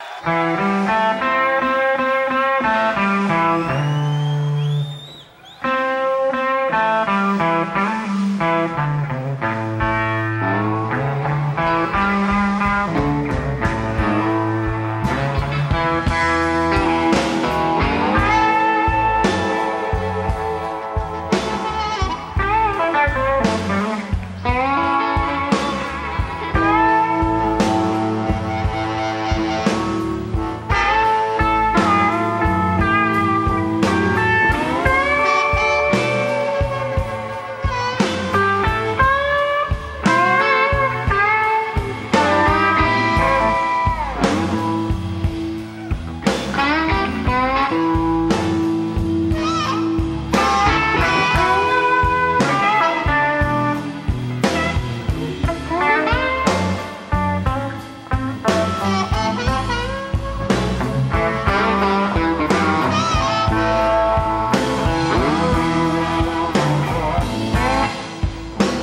Música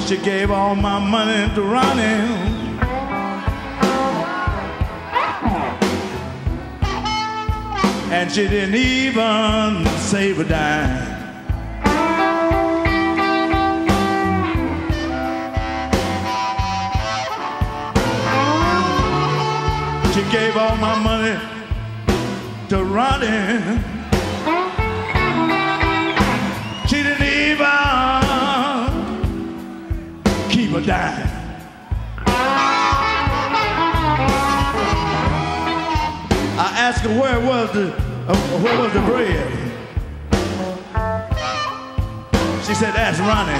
She gave all my money to Ronnie. And she didn't even save a dime. She gave all my money to Ronnie. Dime. I asked her where was the uh, where was the bread. She said, "That's Ronnie,"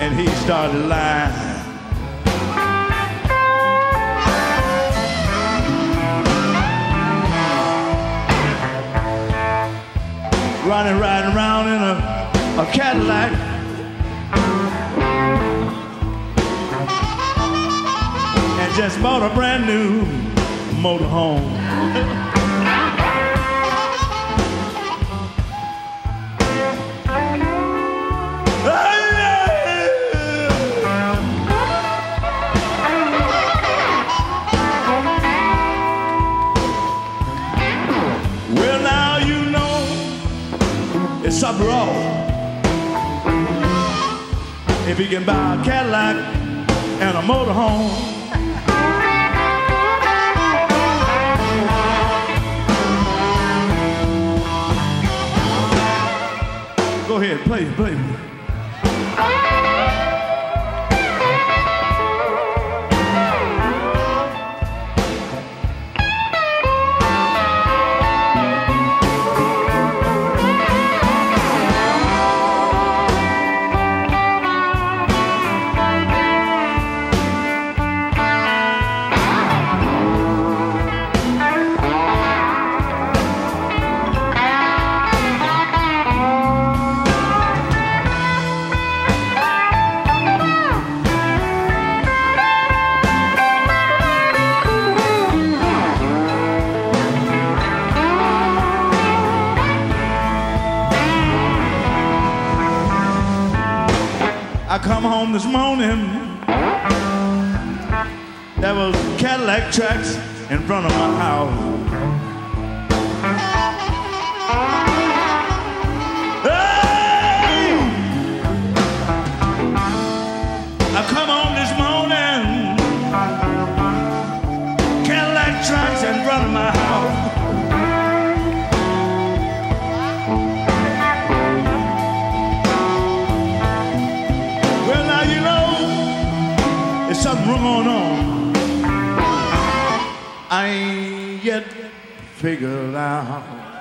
and he started lying. Ronnie riding around in a, a Cadillac. Just bought a brand new motorhome. Well, now you know it's something wrong. If you can buy a Cadillac and a motorhome. Go ahead, play, play. I come home this morning. There was Cadillac tracks in front of my house. Going on. I ain't yet figured out